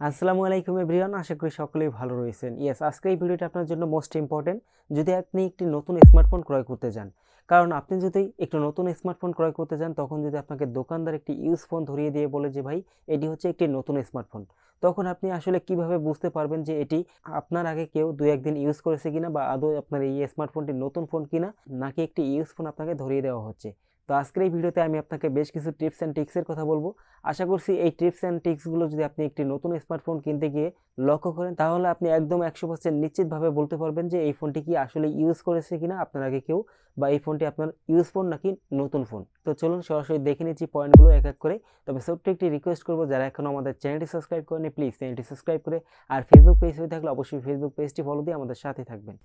আসসালামু আলাইকুম এভরিওয়ান, আশা করি সকলেই ভালো রয়েছেন। ইয়েস আজকে এই ভিডিওটা আপনার জন্য মোস্ট ইম্পর্টেন্ট যদি আপনি একটি নতুন স্মার্টফোন ক্রয় করতে যান কারণ আপনি যদি একটু নতুন স্মার্টফোন ক্রয় করতে যান তখন যদি আপনাকে দোকানদার একটি ইউজ ফোন ধরিয়ে দিয়ে বলে যে, ভাই, এটি হচ্ছে একটি নতুন স্মার্টফোন তখন আপনি আসলে কীভাবে বুঝতে পারবেন যে, এটি আপনার আগে কেউ দু একদিন ইউজ করেছে কিনা বা আদৌ আপনার এই স্মার্টফোনটি নতুন ফোন কিনা, নাকি একটি ইউজ ফোন আপনাকে ধরিয়ে দেওয়া হচ্ছে? তো আজকের এই ভিডিওতে আমি আপনাকে বেশ কিছু টিপস অ্যান্ড টিক্সের কথা বলব। আশা করছি এই টিপস অ্যান্ড টিক্সগুলো যদি আপনি একটি নতুন স্মার্টফোন কিনতে গিয়ে লক্ষ্য করেন, তাহলে আপনি একদম একশো পার্সেন্ট নিশ্চিতভাবে বলতে পারবেন যে এই ফোনটি কি আসলে ইউজ করেছে কিনা আপনার আগে কেউ বা এই ফোনটি আপনার ইউজ ফোন নাকি নতুন ফোন তো চলুন সরাসরি দেখে নিচ্ছি পয়েন্টগুলো এক এক করে। তবে ছোট্ট একটি রিকোয়েস্ট করব, যারা এখনও আমাদের চ্যানেলটি সাবস্ক্রাইব করেনি প্লিজ চ্যানেলটি সাবস্ক্রাইব করে আর ফেসবুক পেজ হয়ে থাকলে অবশ্যই ফেসবুক পেজটি ফলো দিয়ে আমাদের সাথে থাকবেন।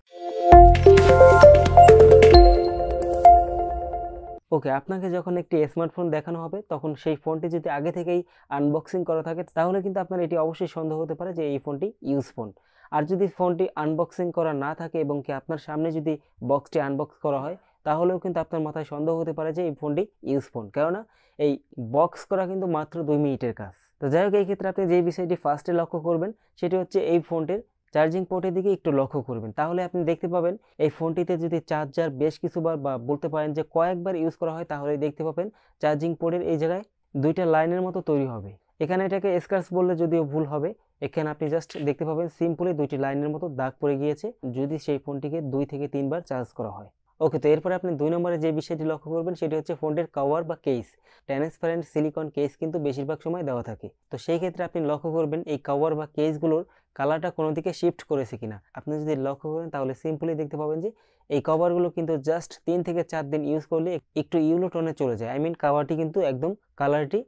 ওকে, আপনাকে যখন একটি স্মার্টফোন দেখানো হবে, তখন সেই ফোনটি যদি আগে থেকেই আনবক্সিং করা থাকে, তাহলে কিন্তু আপনার এটি অবশ্যই সন্দেহ হতে পারে যে এই ফোনটি ইউজ ফোন। আর যদি ফোনটি আনবক্সিং করা না থাকে এবং কি আপনার সামনে যদি বক্সটি আনবক্স করা হয়, তাহলেও কিন্তু আপনার মাথায় সন্দেহ হতে পারে যে এই ফোনটি ইউজ ফোন। কেননা, এই বক্স করা কিন্তু মাত্র দুই মিনিটের কাজ। তো যাই হোক, এই ক্ষেত্রে আপনি যে বিষয়টি ফার্স্টে লক্ষ্য করবেন, সেটি হচ্ছে এই ফোনটির চার্জিং পোর্টের দিকে একটু লক্ষ্য করবেন। তাহলে আপনি দেখতে পাবেন, এই ফোনটিতে যদি চার্জার বেশ কিছুবার বা বলতে পারেন যে কয়েকবার ইউজ করা হয় তাহলে দেখতে পাবেন চার্জিং পোর্টের এই জায়গায় দুইটা লাইনের মতো তৈরি হবে। এখানে এটাকে স্কার্স বললে যদিও ভুল হবে, এখানে আপনি জাস্ট দেখতে পাবেন সিম্পলি দুইটি লাইনের মতো দাগ পড়ে গিয়েছে, যদি সেই ফোনটিকে দুই থেকে তিনবার চার্জ করা হয়। ওকে তো এরপরে আপনি দুই নম্বরে যে বিষয়টি লক্ষ্য করবেন, সেটি হচ্ছে ফোনটির কভার বা কেস ট্রান্সপারেন্ট সিলিকন কেস কিন্তু বেশিরভাগ সময় দেওয়া থাকে। তো সেই ক্ষেত্রে আপনি লক্ষ্য করবেন, এই কভার বা কেসগুলোর কালারটা কোনো দিকে শিফট করেছে কিনা। আপনি যদি লক্ষ্য করেন, তাহলে সিম্পলি দেখতে পাবেন যে, এই কভারগুলো কিন্তু জাস্ট তিন থেকে চার দিন ইউজ করলে একটু ইউলো টোনে চলে যায়। আই মিন কাভারটি কিন্তু একদম কালারটি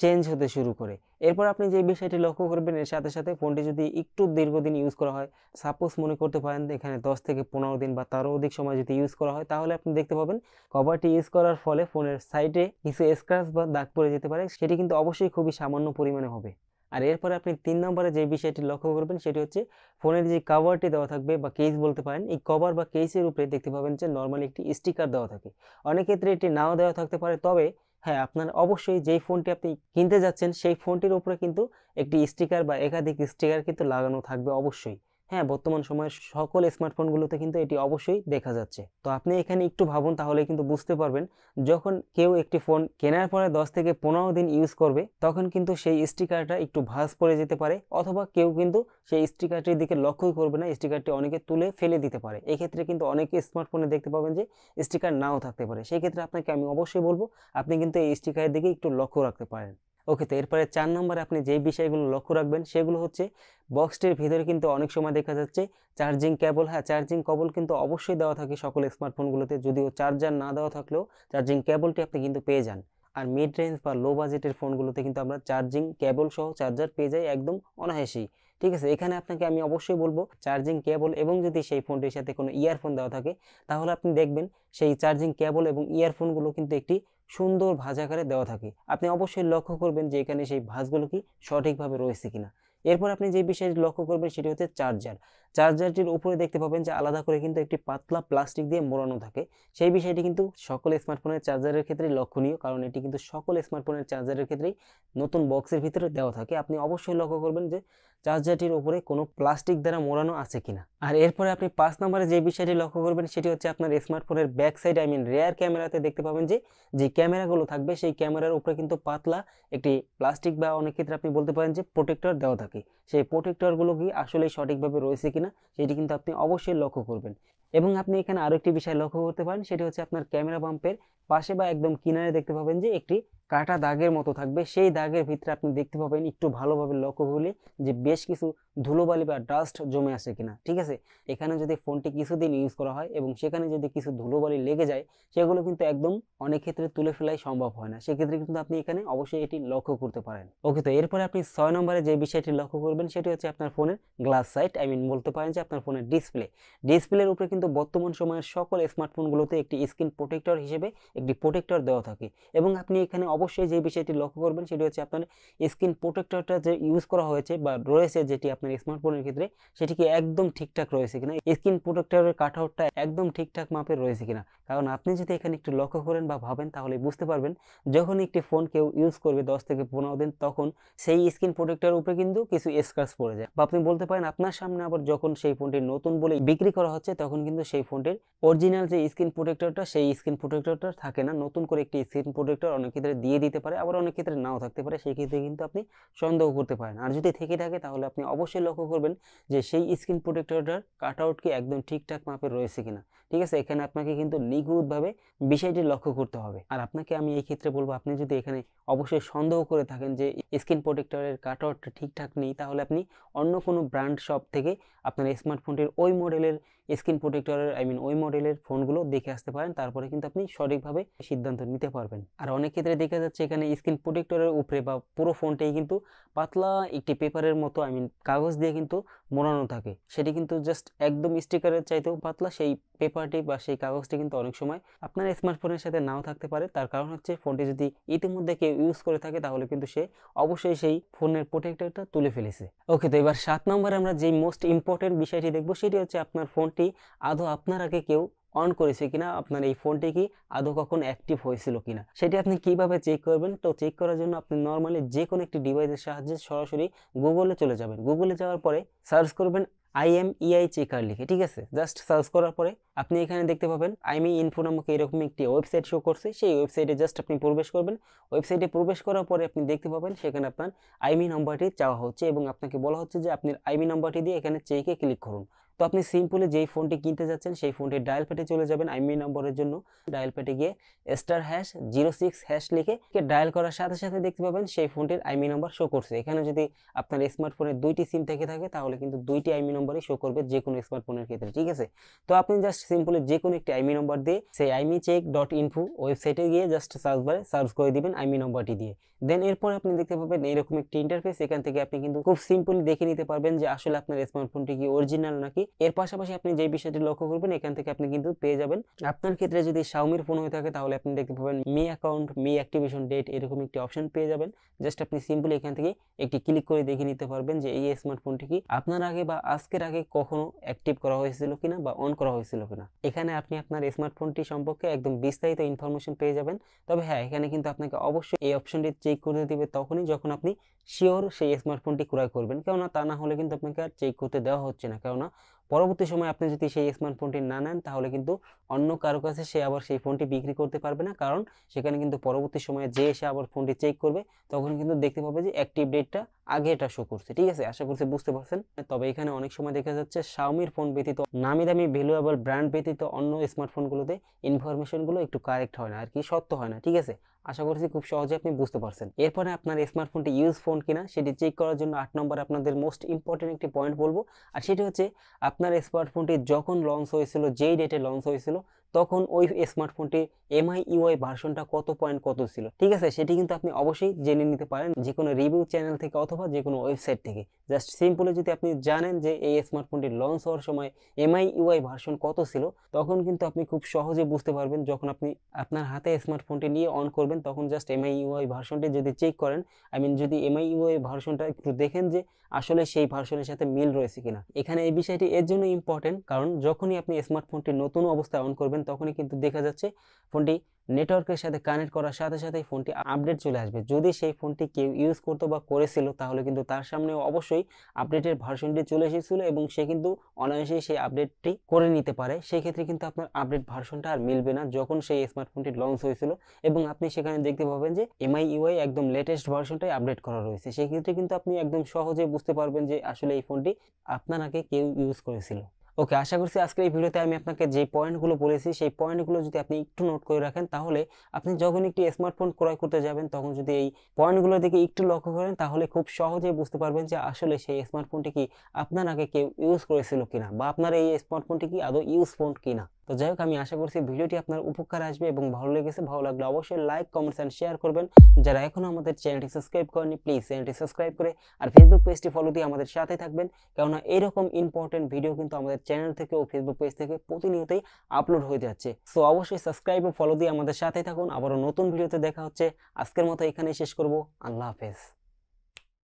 চেঞ্জ হতে শুরু করে। এরপর আপনি যে বিষয়টি লক্ষ্য করবেন, এর সাথে সাথে ফোনটি যদি একটু দীর্ঘদিন ইউজ করা হয় সাপোজ মনে করতে পারেন এখানে দশ থেকে পনেরো দিন বা তারও অধিক সময় যদি ইউজ করা হয়, তাহলে আপনি দেখতে পাবেন কভারটি ইউজ করার ফলে ফোনের সাইডে কিছু স্ক্র্যাচ বা দাগ পড়ে যেতে পারে। সেটি কিন্তু অবশ্যই খুবই সামান্য পরিমাণে হবে। আর এরপরে আপনি তিন নম্বরে যে বিষয়টি লক্ষ্য করবেন, সেটি হচ্ছে ফোনের যে কভারটি দেওয়া থাকবে বা কেস বলতে পারেন, এই কভার বা কেসের উপরে দেখতে পাবেন যে নর্মালি একটি স্টিকার দেওয়া থাকে। অনেক ক্ষেত্রে এটি নাও দেওয়া থাকতে পারে, তবে হ্যাঁ আপনার অবশ্যই যেই ফোনটি আপনি কিনতে যাচ্ছেন, সেই ফোনটির উপরে কিন্তু একটি স্টিকার বা একাধিক স্টিকার কিন্তু লাগানো থাকবে অবশ্যই। হ্যাঁ বর্তমান সময়ের সকল স্মার্টফোনগুলোতে কিন্তু এটি অবশ্যই দেখা যাচ্ছে। তো আপনি এখানে একটু ভাবুন, তাহলে কিন্তু বুঝতে পারবেন, যখন কেউ একটি ফোন কেনার পরে দশ থেকে পনেরো দিন ইউজ করবে, তখন কিন্তু সেই স্টিকারটা একটু ভাঁজ পড়ে যেতে পারে, অথবা কেউ কিন্তু সেই স্টিকারটির দিকে লক্ষ্যই করবে না স্টিকারটি অনেকে তুলে ফেলে দিতে পারে। এক্ষেত্রে কিন্তু অনেকে স্মার্টফোনে দেখতে পাবেন যে স্টিকার নাও থাকতে পারে। সেই ক্ষেত্রে আপনাকে আমি অবশ্যই বলব, আপনি কিন্তু এই স্টিকারের দিকে একটু লক্ষ্য রাখতে পারেন। ওকে তো এরপরে চার নম্বরে আপনি যে বিষয়গুলো লক্ষ্য রাখবেন, সেগুলো হচ্ছে বক্সটির ভিতরে কিন্তু অনেক সময় দেখা যাচ্ছে চার্জিং কেবল হ্যাঁ চার্জিং কেবল কিন্তু অবশ্যই দেওয়া থাকে সকল স্মার্টফোনগুলোতে যদিও চার্জার না দেওয়া থাকলেও চার্জিং কেবলটি আপনি কিন্তু পেয়ে যান। আর মিড রেঞ্জ বা লো বাজেটের ফোনগুলোতে কিন্তু আমরা চার্জিং কেবল সহ চার্জার পেয়ে যাই একদম অনায়াসেই। ঠিক আছে, এখানে আপনাকে আমি অবশ্যই বলব চার্জিং কেবল এবং যদি সেই ফোনটির সাথে কোনো ইয়ারফোন দেওয়া থাকে, তাহলে আপনি দেখবেন সেই চার্জিং কেবল এবং ইয়ারফোনগুলো কিন্তু একটি সুন্দর ভাঁজ আকারে দেওয়া থাকে। আপনি অবশ্যই লক্ষ্য করবেন যে এখানে সেই ভাঁজগুলো কি সঠিকভাবে রয়েছে কিনা। এরপর আপনি যে বিষয়টি লক্ষ্য করবেন সেটি হচ্ছে চার্জার। চার্জারটির উপরে দেখতে পাবেন যে আলাদা করে কিন্তু একটি পাতলা প্লাস্টিক দিয়ে মোড়ানো থাকে। সেই বিষয়টি কিন্তু সকল স্মার্টফোনের চার্জারের ক্ষেত্রে লক্ষণীয়, কারণ এটি কিন্তু সকল স্মার্টফোনের চার্জারের ক্ষেত্রেই নতুন বক্সের ভিতরে দেওয়া থাকে। আপনি অবশ্যই লক্ষ্য করবেন যে চার্জারটির উপরে কোনো প্লাস্টিক দ্বারা মোড়ানো আছে কিনা। আর এরপরে আপনি পাঁচ নম্বরে যে বিষয়টি লক্ষ্য করবেন সেটি হচ্ছে আপনার স্মার্টফোনের back side I mean rear ক্যামেরাতে দেখতে পাবেন যে যে ক্যামেরাগুলো থাকবে সেই ক্যামেরার উপরে কিন্তু পাতলা একটি প্লাস্টিক বা অনেক ক্ষেত্রে আপনি বলতে পারেন যে প্রোটেক্টর দেওয়া থাকে। সেই প্রোটেক্টরগুলো কি আসলে সঠিকভাবে রয়েছে কিনা সেটি কিন্তু আপনি অবশ্যই লক্ষ্য করবেন। এবং আপনি এখানে আরও একটি বিষয় লক্ষ্য করতে পারেন, সেটি হচ্ছে আপনার ক্যামেরা বাম্পের পাশে বা একদম কিনারে দেখতে পাবেন যে একটি কাটা দাগের মতো থাকবে। সেই দাগের ভিতরে আপনি দেখতে পাবেন একটু ভালোভাবে লক্ষ্য করলে যে বেশ কিছু ধুলোবালি বা ডাস্ট জমে আসে কিনা, ঠিক আছে? এখানে যদি ফোনটি কিছুদিন ইউজ করা হয় এবং সেখানে যদি কিছু ধুলোবালি লেগে যায়, সেগুলো কিন্তু একদম অনেক ক্ষেত্রে তুলে ফেলাই সম্ভব হয় না। সেক্ষেত্রে কিন্তু আপনি এখানে অবশ্যই এটি লক্ষ্য করতে পারেন। ওকে তো এরপরে আপনি ছয় নম্বরে যে বিষয়টি লক্ষ্য করবেন, সেটি হচ্ছে আপনার ফোনের গ্লাস সাইট আই মিন বলতে পারেন যে আপনার ফোনের ডিসপ্লে ডিসপ্লের উপরে কিন্তু বর্তমান সময়ের সকল স্মার্টফোনগুলোতে একটি স্ক্রিন প্রোটেক্টর হিসেবে একটি প্রোটেক্টর দেওয়া থাকে। এবং আপনি এখানে অবশ্যই যে বিষয়টি লক্ষ্য করবেন সেটি হচ্ছে আপনার স্ক্রিন প্রোটেক্টরটা যে ইউজ করা হয়েছে বা রয়েছে যেটি আপনার স্মার্টফোনের ক্ষেত্রে, সেটি কি একদম ঠিকঠাক রয়েছে কিনা? স্ক্রিন প্রোটেক্টরের কাট আউটটা একদম ঠিকঠাক মাপের রয়েছে কিনা? কারণ আপনি যদি এখানে একটু লক্ষ্য করেন বা ভাবেন, তাহলে বুঝতে পারবেন যখন একটি ফোন কেউ ইউজ করবে দশ থেকে পনেরো দিন, তখন সেই স্ক্রিন প্রোটেক্টরের উপরে কিন্তু কিছু স্ক্র্যাচ পড়ে যায়। বা আপনি বলতে পারেন, আপনার সামনে আবার যখন সেই ফোনটি নতুন বলে বিক্রি করা হচ্ছে, তখন কিন্তু সেই ফোনটির অরিজিনাল যে স্ক্রিন প্রোটেক্টরটা সেই স্ক্রিন প্রোটেক্টরটা থাকে না, নতুন করে একটি স্ক্রিন প্রোটেক্টর অনেক ক্ষেত্রে দিয়ে দিতে পারে, আবার অনেক ক্ষেত্রে নাও থাকতে পারে, সেই ক্ষেত্রে কিন্তু আপনি সন্দেহ করতে পারেন। আর যদি থেকে থাকে তাহলে আপনি অবশ্যই লক্ষ্য করবেন যে সেই স্ক্রিন প্রোটেক্টরটার কাট আউট কি একদম ঠিকঠাক মাপে রয়েছে কিনা। ঠিক আছে, এখানে আপনাকে কিন্তু নিখুঁতভাবে বিষয়টি লক্ষ্য করতে হবে। আর আপনাকে আমি এই ক্ষেত্রে বলব, আপনি যদি এখানে অবশ্যই সন্দেহ করে থাকেন যে স্ক্রিন প্রোটেক্টরের কাট আউটটা ঠিকঠাক নেই, তাহলে আপনি অন্য কোনো ব্র্যান্ড শপ থেকে আপনার স্মার্টফোনটির ওই মডেলের স্ক্রিন প্রোটেক্টরের আই মিন ওই মডেলের ফোনগুলো দেখে আসতে পারেন, তারপরে কিন্তু আপনি সঠিকভাবে সিদ্ধান্ত নিতে পারবেন। আর অনেক ক্ষেত্রে দেখা যাচ্ছে এখানে স্ক্রিন প্রোটেক্টরের উপরে বা পুরো ফোনটাই কিন্তু পাতলা একটি পেপারের মতো আই মিন কাগজ দিয়ে কিন্তু মোড়ানো থাকে। সেটি কিন্তু জাস্ট একদম স্টিকারের চাইতেও পাতলা, সেই পেপারটি বা সেই কাগজটি কিন্তু অনেক সময় আপনার স্মার্টফোনের সাথে নাও থাকতে পারে। তার কারণ হচ্ছে ফোনটি যদি ইতিমধ্যে কেউ ইউজ করে থাকে, তাহলে কিন্তু সে অবশ্যই সেই ফোনের প্রোটেক্টরটা তুলে ফেলেছে। ওকে তো এবার সাত নম্বরে আমরা যে মোস্ট ইম্পর্টেন্ট বিষয়টি দেখব, সেটি হচ্ছে আপনার ফোনটি আদৌ আপনার আগে কেউ অন করেছে কিনা, আপনার এই ফোনটি কি আদৌ কখন অ্যাক্টিভ হয়েছিল কিনা, সেটি আপনি কীভাবে চেক করবেন? তো চেক করার জন্য আপনি নর্মালি যে কোনো একটি ডিভাইসের সাহায্যে সরাসরি গুগলে চলে যাবেন। গুগলে যাওয়ার পরে সার্চ করবেন আইএমইআই চেকার লিখে, ঠিক আছে? জাস্ট সার্চ করার পরে আপনি এখানে দেখতে পাবেন আইমি ইনফো নামক এরকম একটি ওয়েবসাইট শো করছে। সেই ওয়েবসাইটে জাস্ট আপনি প্রবেশ করবেন। ওয়েবসাইটে প্রবেশ করার পরে আপনি দেখতে পাবেন, সেখানে আপনার আইমি নাম্বারটি চাওয়া হচ্ছে এবং আপনাকে বলা হচ্ছে যে আপনি আইমি নাম্বারটি দিয়ে এখানে চেকে ক্লিক করুন। তো আপনি সিম্পলি যেই ফোনটি কিনতে যাচ্ছেন, সেই ফোনটি ডায়াল প্যাডে চলে যাবেন আইমি নম্বরের জন্য। ডায়াল প্যাডে গিয়ে star hash zero six hash লিখে ডায়াল করার সাথে সাথে দেখতে পাবেন, সেই ফোনটির আইমি নম্বর শো করছে। এখানে যদি আপনার স্মার্টফোনে দুইটি সিম থেকে থাকে, তাহলে কিন্তু দুইটি আইমি নম্বরই শো করবে যে কোনো স্মার্টফোনের ক্ষেত্রে, ঠিক আছে? তো আপনি জাস্ট সিম্পলি যে কোনো একটি আইমি নম্বর দিয়ে সেই আইমি চেক ডট ইনফো ওয়েবসাইটে গিয়ে জাস্ট সার্চ বারে সার্চ করে দিবেন আইমি নম্বরটি দিয়ে। দেন এরপর আপনি দেখতে পাবেন এরকম একটি ইন্টারফেস এখান থেকে আপনি কিন্তু খুব সিম্পলি দেখে নিতে পারবেন যে আসলে আপনার স্মার্টফোনটি কি অরিজিনাল নাকি। এর পাশাপাশি আপনি যে বিষয়টি লক্ষ্য করবেন, এখান থেকে আপনি কিন্তু পেয়ে যাবেন। আপনার ক্ষেত্রে যদি শাওমির ফোন হয়ে থাকে, তাহলে আপনি দেখতে পাবেন Mi account Mi activation date এরকম একটি অপশন পেয়ে যাবেন। জাস্ট আপনি সিম্পলি এখান থেকে একটি ক্লিক করে দেখে নিতে পারবেন যে এই স্মার্টফোনটি কি আপনার আগে বা আজকের আগে কখনো অ্যাক্টিভ করা হয়েছিল কিনা বা অন করা হয়েছিল কিনা এখানে আপনি আপনার স্মার্টফোনটি সম্পর্কে একদম বিস্তারিত ইনফরমেশন পেয়ে যাবেন। তবে হ্যাঁ এখানে কিন্তু আপনাকে অবশ্যই এই অপশনটি চেক করে দিবে তখনই যখন আপনি শিওর সেই স্মার্টফোনটি ক্রয় করবেন। কেননা তা না হলে কিন্তু আপনাকে আর চেক করতে দেওয়া হচ্ছে না। কেননা পরবর্তী সময় আপনি যদি সেই স্মার্টফোনটি না নেন, তাহলে কিন্তু অন্য কারও কাছে সে আবার সেই ফোনটি বিক্রি করতে পারবে না। কারণ সেখানে কিন্তু পরবর্তী সময়ে যে এসে আবার ফোনটি চেক করবে, তখন কিন্তু দেখতে পাবে যে অ্যাক্টিভ ডেটটা আগে এটা শো করছে। ঠিক আছে? আশা করছি বুঝতে পারছেন। তবে এখানে অনেক সময় দেখা যাচ্ছে শাওমির ফোন ব্যতীত নামি দামি ভ্যালুয়েবল ব্র্যান্ড ব্যতীত অন্য স্মার্টফোনগুলোতে ইনফরমেশনগুলো একটু কারেক্ট হয় না। আর কি সত্য হয় না। ঠিক আছে? আশা করছি খুব সহজে আপনি বুঝতে পারছেন। এরপরে আপনার স্মার্টফোনটি ইউজ ফোন কিনা সেটি চেক করার জন্য আট নম্বর আপনাদের মোস্ট ইম্পর্টেন্ট একটি পয়েন্ট বলব। আর সেটি হচ্ছে, আপনার স্মার্টফোনটি যখন লঞ্চ হয়েছিল, যেই ডেটে লঞ্চ হয়েছিল তখন ওই স্মার্টফোনটি এমআই ইউআই ভার্সনটা কত পয়েন্ট কত ছিল? ঠিক আছে? সেটি কিন্তু আপনি অবশ্যই জেনে নিতে পারেন যে কোনো রিভিউ চ্যানেল থেকে অথবা যে কোনো ওয়েবসাইট থেকে। জাস্ট সিম্পলি যদি আপনি জানেন যে এই স্মার্টফোনটি লঞ্চ হওয়ার সময় এমআই ইউআই ভার্সন কত ছিল, তখন কিন্তু আপনি খুব সহজে বুঝতে পারবেন যখন আপনি আপনার হাতে স্মার্টফোনটি নিয়ে অন করবেন, তখন জাস্ট এমআই ইউআই ভার্সনটি যদি চেক করেন আই মিন যদি এমআই ইউআই ভার্সনটা একটু দেখেন যে আসলে সেই ভার্সনের সাথে মিল রয়েছে কিনা। এখানে এই বিষয়টি এর জন্য ইম্পর্টেন্ট কারণ যখনই আপনি স্মার্টফোনটি নতুন অবস্থায় অন করবেন তখনই কিন্তু দেখা যাচ্ছে ফোনটি নেটওয়ার্কের সাথে কানেক্ট করার সাথে সাথে ফোনটি আপডেট চলে আসবে। যদি সেই ফোনটি কেউ ইউজ করতো বা করেছিল, তাহলে কিন্তু তার সামনে অবশ্যই আপডেটের ভার্সনটি চলে এসেছিল এবং সে কিন্তু অনায়াসেই সেই আপডেটটি করে নিতে পারে। সেই ক্ষেত্রে কিন্তু আপনার আপডেট ভার্সনটা আর মিলবে না যখন সেই স্মার্টফোনটি লঞ্চ হয়েছিল এবং আপনি সেখানে দেখতে পাবেন যে এমআই ইউআই একদম লেটেস্ট ভার্সনটাই আপডেট করা রয়েছে। সেই ক্ষেত্রে কিন্তু আপনি একদম সহজে বুঝতে পারবেন যে আসলে এই ফোনটি আপনার আগে কেউ ইউজ করেছিল। ওকে, আশা করছি আজকের এই ভিডিওতে আমি আপনাকে যে পয়েন্টগুলো বলেছি, সেই পয়েন্টগুলো যদি আপনি একটু নোট করে রাখেন, তাহলে আপনি যখন একটি স্মার্টফোন ক্রয় করতে যাবেন, তখন যদি এই পয়েন্টগুলো দিকে একটু লক্ষ্য করেন, তাহলে খুব সহজে বুঝতে পারবেন যে আসলে সেই স্মার্টফোনটি কি আপনার আগে কেউ ইউজ করেছিল কিনা, বা আপনার এই স্মার্টফোনটি কি আদৌ ইউজ ফোন কিনা। তো যাই হোক, আমি আশা করছি ভিডিওটি আপনার উপকার আসবে এবং ভালো লেগেছে, ভালো লাগলে অবশ্যই লাইক কমেন্টস অ্যান্ড শেয়ার করবেন। যারা এখনও আমাদের চ্যানেলটি সাবস্ক্রাইব করেনি প্লিজ চ্যানেলটি সাবস্ক্রাইব করে আর ফেসবুক পেজটি ফলো দিয়ে আমাদের সাথে থাকবেন। কেননা এরকম ইম্পর্টেন্ট ভিডিও কিন্তু আমাদের চ্যানেল থেকে ও ফেসবুক পেজ থেকে প্রতিনিয়তই আপলোড হয়ে যাচ্ছে। সো অবশ্যই সাবস্ক্রাইব ও ফলো দিয়ে আমাদের সাথে থাকুন। আবারও নতুন ভিডিওতে দেখা হচ্ছে। আজকের মতো এখানেই শেষ করব। আল্লাহ হাফেজ।